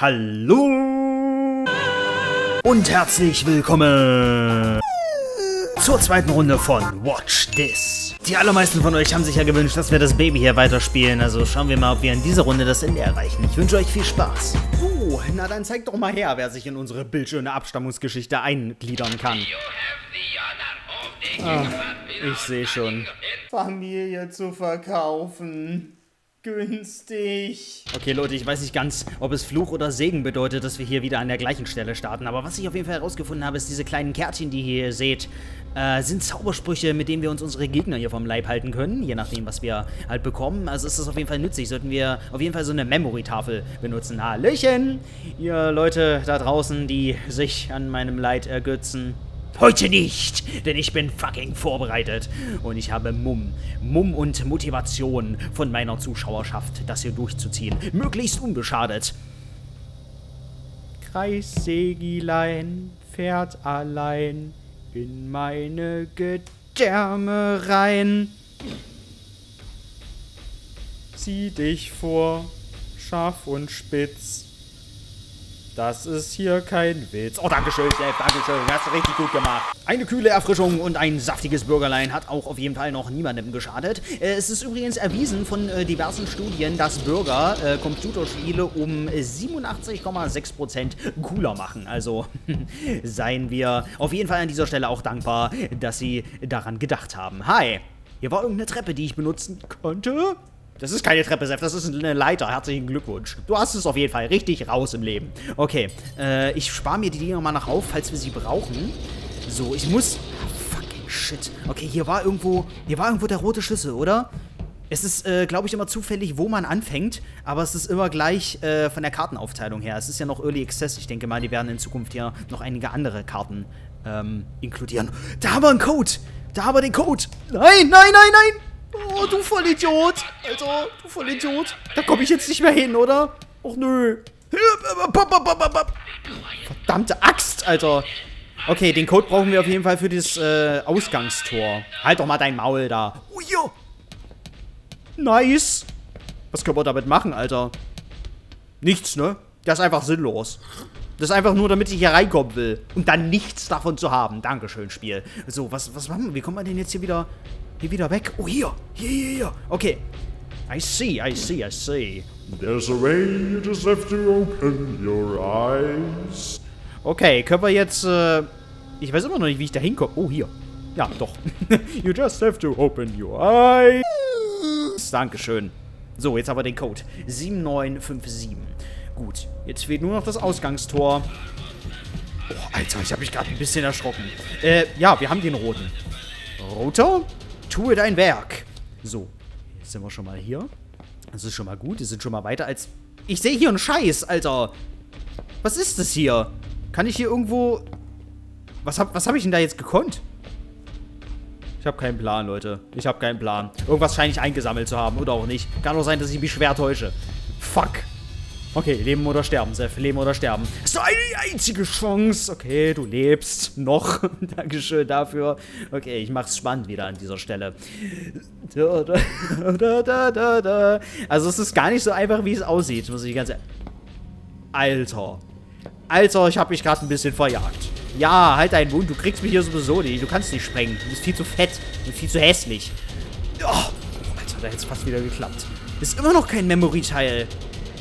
Hallo und herzlich willkommen zur zweiten Runde von Watch This. Die allermeisten von euch haben sich ja gewünscht, dass wir das Baby hier weiterspielen, also schauen wir mal, ob wir in dieser Runde das Ende erreichen. Ich wünsche euch viel Spaß. Oh, na dann zeigt doch mal her, wer sich in unsere bildschöne Abstammungsgeschichte eingliedern kann. Ah, ich sehe schon. Familie zu verkaufen. Günstig. Okay, Leute, ich weiß nicht ganz, ob es Fluch oder Segen bedeutet, dass wir hier wieder an der gleichen Stelle starten. Aber was ich auf jeden Fall herausgefunden habe, ist, diese kleinen Kärtchen, die ihr hier seht, äh, sind Zaubersprüche, mit denen wir uns unsere Gegner hier vom Leib halten können. Je nachdem, was wir halt bekommen. Also ist das auf jeden Fall nützlich. Sollten wir auf jeden Fall so eine Memory-Tafel benutzen. Hallöchen, ihr Leute da draußen, die sich an meinem Leid ergötzen. Heute nicht, denn ich bin fucking vorbereitet. Und ich habe Mumm, Mumm und Motivation von meiner Zuschauerschaft, das hier durchzuziehen. Möglichst unbeschadet. Kreissegilein fährt allein in meine Gedärme rein. Zieh dich vor, scharf und spitz. Das ist hier kein Witz. Oh, dankeschön, Chef, dankeschön. Hast du richtig gut gemacht. Eine kühle Erfrischung und ein saftiges Bürgerlein hat auch auf jeden Fall noch niemandem geschadet. Äh, es ist übrigens erwiesen von äh, diversen Studien, dass Bürger äh, Computerspiele um 87,6% cooler machen. Also seien wir auf jeden Fall an dieser Stelle auch dankbar, dass sie daran gedacht haben. Hi, hier war irgendeine Treppe, die ich benutzen konnte. Das ist keine Treppe, Seth, das ist eine Leiter. Herzlichen Glückwunsch. Du hast es auf jeden Fall richtig raus im Leben. Okay, äh, ich spare mir die Dinger mal noch auf, falls wir sie brauchen. So, ich muss... Oh, fucking shit. Okay, hier war irgendwo... Hier war irgendwo der rote Schlüssel, oder? Es ist, äh, glaube ich, immer zufällig, wo man anfängt, aber es ist immer gleich äh, von der Kartenaufteilung her. Es ist ja noch Early Access. Ich denke mal, die werden in Zukunft ja noch einige andere Karten ähm, inkludieren. Da haben wir einen Code! Da haben wir den Code! Nein, nein, nein, nein! Oh, du Vollidiot. Alter, du Vollidiot. Da komme ich jetzt nicht mehr hin, oder? Och, nö. Verdammte Axt, Alter. Okay, den Code brauchen wir auf jeden Fall für das äh, Ausgangstor. Halt doch mal dein Maul da. Oh, ja. Nice. Was können wir damit machen, Alter? Nichts, ne? Das ist einfach sinnlos. Das ist einfach nur, damit ich hier reinkommen will. Und dann nichts davon zu haben. Dankeschön, Spiel. So, was, was machen wir? Wie kommt man denn jetzt hier wieder hier wieder weg. Oh, hier. Hier, hier, hier. Okay. I see, I see, I see. There's a way, you just have to open your eyes. Okay, können wir jetzt, äh, ich weiß immer noch nicht, wie ich da hinkomme. Oh, hier. Ja, doch. you just have to open your eyes. Dankeschön. So, jetzt haben wir den Code. 7957. Gut, jetzt fehlt nur noch das Ausgangstor. Oh, Alter, ich habe mich gerade ein bisschen erschrocken. Äh, ja, wir haben den roten. Roter? Tue dein Werk. So, jetzt sind wir schon mal hier. Das ist schon mal gut. Wir sind schon mal weiter als... Ich sehe hier einen Scheiß, Alter. Was ist das hier? Kann ich hier irgendwo... Was hab, was hab ich denn da jetzt gekonnt? Ich habe keinen Plan, Leute. Ich habe keinen Plan. Irgendwas scheine ich eingesammelt zu haben. Oder auch nicht. Kann auch sein, dass ich mich schwer täusche. Fuck. Okay, leben oder sterben, Seth. Leben oder sterben. Ist nur eine einzige Chance. Okay, du lebst. Noch. Dankeschön dafür. Okay, ich mach's spannend wieder an dieser Stelle. Also es ist gar nicht so einfach, wie es aussieht, muss ich ganz ehrlich... Alter. Alter, ich habe mich gerade ein bisschen verjagt. Ja, halt deinen Mund. Du kriegst mich hier sowieso nicht. Du kannst nicht sprengen. Du bist viel zu fett. Du bist viel zu hässlich. Oh, Alter, da hätte es fast wieder geklappt. Ist immer noch kein Memory-Teil.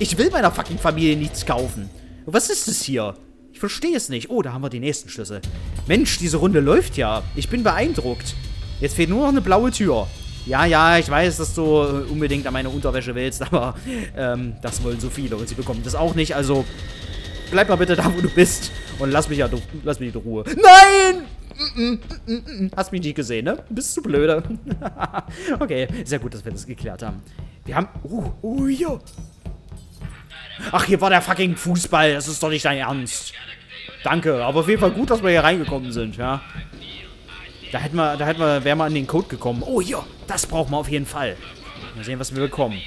Ich will meiner fucking Familie nichts kaufen. Was ist das hier? Ich verstehe es nicht. Oh, da haben wir die nächsten Schlüssel. Mensch, diese Runde läuft ja. Ich bin beeindruckt. Jetzt fehlt nur noch eine blaue Tür. Ja, ja, ich weiß, dass du äh, unbedingt an meine Unterwäsche willst, aber ähm, das wollen so viele und sie bekommen das auch nicht. Also bleib mal bitte da, wo du bist und lass mich ja, lass mich in Ruhe. Nein! Hast mich nicht gesehen, ne? Bist du blöde. okay, sehr gut, dass wir das geklärt haben. Wir haben... Uh, uh, ja. Ach, hier war der fucking Fußball. Das ist doch nicht dein Ernst. Danke, aber auf jeden Fall gut, dass wir hier reingekommen sind, ja. Da hätten wir, da hätten wir, wären wir an den Code gekommen. Oh, hier, das brauchen wir auf jeden Fall. Mal sehen, was wir bekommen.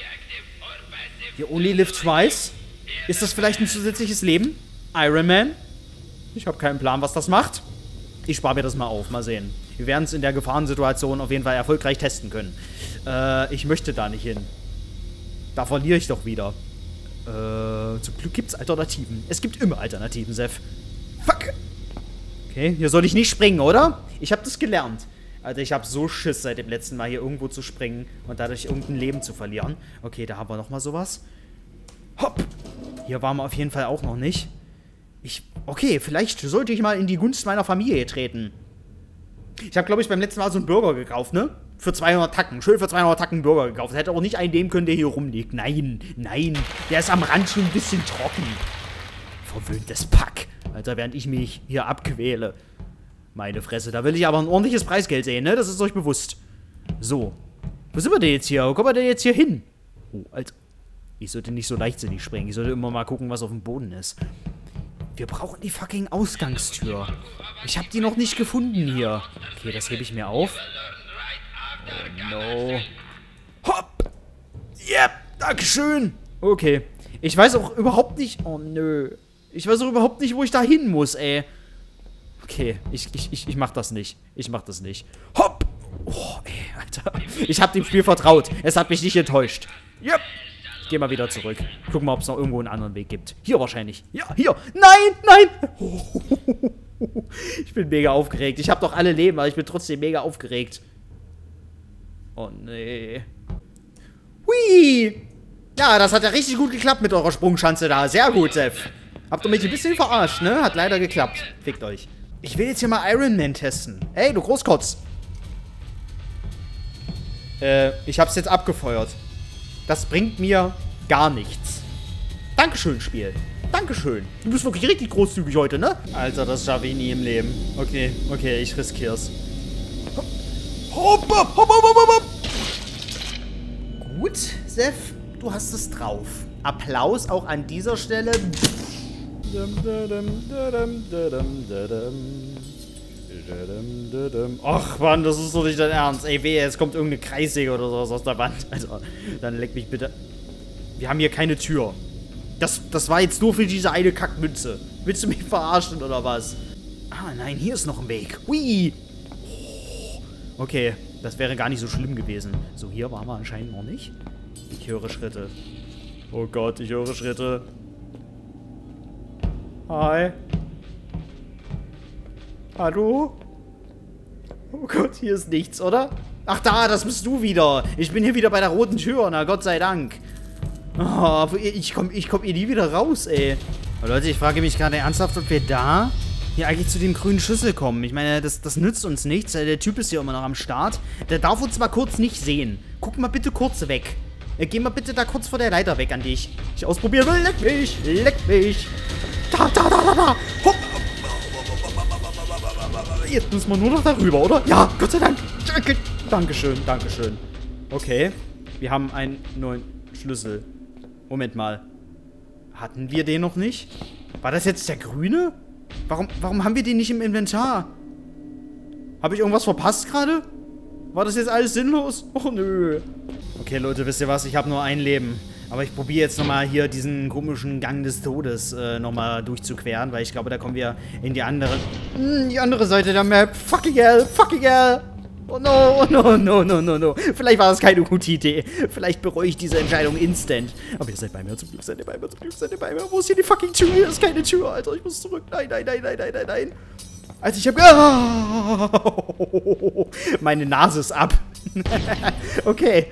Hier, only live twice. Ist das vielleicht ein zusätzliches Leben? Iron Man? Ich habe keinen Plan, was das macht. Ich spare mir das mal auf. Mal sehen. Wir werden es in der Gefahrensituation auf jeden Fall erfolgreich testen können. Äh, ich möchte da nicht hin. Da verliere ich doch wieder. Äh, zum Glück gibt's Alternativen. Es gibt immer Alternativen, Sef. Fuck! Okay, hier soll ich nicht springen, oder? Ich habe das gelernt. Alter, ich habe so Schiss seit dem letzten Mal hier irgendwo zu springen und dadurch irgendein Leben zu verlieren. Okay, da haben wir nochmal sowas. Hopp! Hier waren wir auf jeden Fall auch noch nicht. Ich, okay, vielleicht sollte ich mal in die Gunst meiner Familie treten. Ich habe, glaube ich, beim letzten Mal so einen Burger gekauft, ne? Für 200 Tacken. Schön für 200 Tacken Burger gekauft. Hätte auch nicht einen nehmen können, der hier rumliegt. Nein, nein. Der ist am Rand schon ein bisschen trocken. Verwöhntes Pack. Alter, während ich mich hier abquäle. Meine Fresse. Da will ich aber ein ordentliches Preisgeld sehen, ne? Das ist euch bewusst. So. Wo sind wir denn jetzt hier? Wo kommen wir denn jetzt hier hin? Oh, Alter. Ich sollte nicht so leichtsinnig springen. Ich sollte immer mal gucken, was auf dem Boden ist. Wir brauchen die fucking Ausgangstür. Ich habe die noch nicht gefunden hier. Okay, das hebe ich mir auf. No. Hopp! Yep, Dankeschön. Okay. Ich weiß auch überhaupt nicht... Oh nö. Ich weiß auch überhaupt nicht, wo ich da hin muss, ey. Okay, ich, ich, ich, ich mach das nicht. Ich mach das nicht. Hopp! Oh, ey, Alter. Ich hab dem Spiel vertraut. Es hat mich nicht enttäuscht. Yep. Ich geh mal wieder zurück. Guck mal, ob es noch irgendwo einen anderen Weg gibt. Hier wahrscheinlich. Ja, hier. Nein, nein. Ich bin mega aufgeregt. Ich habe doch alle Leben, aber ich bin trotzdem mega aufgeregt. Oh, nee. Hui! Ja, das hat ja richtig gut geklappt mit eurer Sprungschanze da. Sehr gut, Seth. Habt ihr mich ein bisschen verarscht, ne? Hat leider geklappt. Fickt euch. Ich will jetzt hier mal Iron Man testen. Hey, du Großkotz. Äh, ich hab's jetzt abgefeuert. Das bringt mir gar nichts. Dankeschön, Spiel. Dankeschön. Du bist wirklich richtig großzügig heute, ne? Alter, das schaffe ich nie im Leben. Okay, okay, ich riskier's. Hopp, hopp, hopp, hopp, hopp, hopp. Sef, du hast es drauf. Applaus auch an dieser Stelle. Ach Mann, das ist doch nicht dein Ernst. Ey, weh, jetzt kommt irgendeine Kreissäge oder sowas aus der Wand. Also, dann leck mich bitte. Wir haben hier keine Tür. Das, das war jetzt nur für diese eine Kackmünze. Willst du mich verarschen oder was? Ah, nein, hier ist noch ein Weg. Hui. Okay, das wäre gar nicht so schlimm gewesen. So, hier waren wir anscheinend noch nicht. Ich höre Schritte. Oh Gott, ich höre Schritte. Hi. Hallo? Oh Gott, hier ist nichts, oder? Ach da, das bist du wieder. Ich bin hier wieder bei der roten Tür, na Gott sei Dank. Oh, ich komme ich komm hier nie wieder raus, ey. Oh, Leute, ich frage mich gerade ernsthaft, ob wir da hier eigentlich zu dem grünen Schlüssel kommen. Ich meine, das, das nützt uns nichts. Der Typ ist hier immer noch am Start. Der darf uns mal kurz nicht sehen. Guck mal bitte kurz weg. Geh mal bitte da kurz vor der Leiter weg an dich. Ich ausprobieren will. Leck mich, leck mich. Da, da, da, da, da. Hopp. Jetzt müssen wir nur noch darüber, oder? Ja, Gott sei Dank. Danke. Dankeschön, Dankeschön. Okay. Wir haben einen neuen Schlüssel. Moment mal. Hatten wir den noch nicht? War das jetzt der grüne? Warum, warum haben wir den nicht im Inventar? Habe ich irgendwas verpasst gerade? War das jetzt alles sinnlos? Oh, nö. Okay, Leute, wisst ihr was? Ich habe nur ein Leben. Aber ich probiere jetzt nochmal hier diesen komischen Gang des Todes äh, nochmal durchzuqueren, weil ich glaube, da kommen wir in die andere... Mh, die andere Seite der Map. Fucking hell, fucking hell. Oh no, oh no, no, no, no, no. Vielleicht war das keine gute Idee. Vielleicht bereue ich diese Entscheidung instant. Aber ihr seid bei mir, zum Glück seid ihr bei mir, zum Glück seid ihr bei mir. Wo ist hier die fucking Tür? Hier ist keine Tür, Alter. Ich muss zurück. Nein, nein, nein, nein, nein, nein, nein. Also ich hab... Oh, meine Nase ist ab. okay.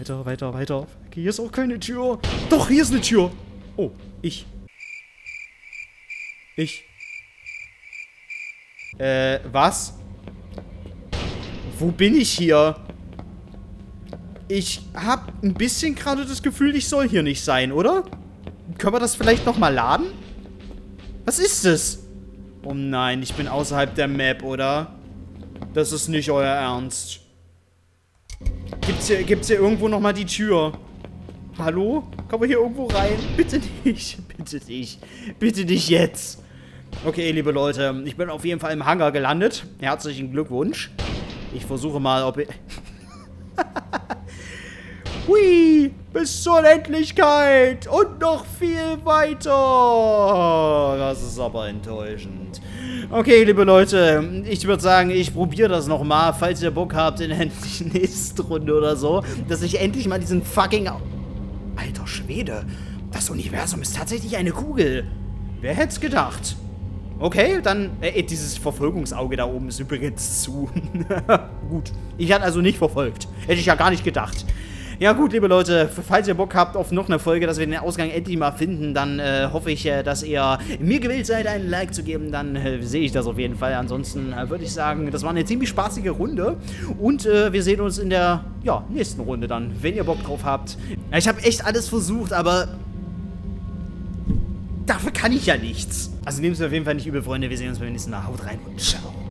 Weiter, weiter, weiter. Okay, hier ist auch keine Tür. Doch, hier ist eine Tür. Oh, ich. Ich. Äh, was? Wo bin ich hier? Ich hab ein bisschen gerade das Gefühl, ich soll hier nicht sein, oder? Können wir das vielleicht nochmal laden? Was ist das? Oh nein, ich bin außerhalb der Map, oder? Das ist nicht euer Ernst. Gibt's hier, gibt's hier irgendwo nochmal die Tür? Hallo? Kommen wir hier irgendwo rein? Bitte nicht. Bitte nicht. Bitte nicht jetzt. Okay, liebe Leute. Ich bin auf jeden Fall im Hangar gelandet. Herzlichen Glückwunsch. Ich versuche mal, ob ich... Hui, bis zur Endlichkeit und noch viel weiter. Das ist aber enttäuschend. Okay, liebe Leute, ich würde sagen, ich probiere das nochmal, falls ihr Bock habt in der nächsten Runde oder so, dass ich endlich mal diesen fucking... Alter Schwede. Das Universum ist tatsächlich eine Kugel. Wer hätte es gedacht? Okay, dann, äh, dieses Verfolgungsauge da oben ist übrigens zu. gut. Ich hatte also nicht verfolgt. Hätte ich ja gar nicht gedacht. Ja gut, liebe Leute, falls ihr Bock habt auf noch eine Folge, dass wir den Ausgang endlich mal finden, dann äh, hoffe ich, äh, dass ihr mir gewillt seid, einen Like zu geben. Dann äh, sehe ich das auf jeden Fall. Ansonsten äh, würde ich sagen, das war eine ziemlich spaßige Runde. Und äh, wir sehen uns in der ja, nächsten Runde dann, wenn ihr Bock drauf habt. Ich habe echt alles versucht, aber dafür kann ich ja nichts. Also nehmt es auf jeden Fall nicht übel, Freunde. Wir sehen uns beim nächsten Mal. Haut rein und ciao.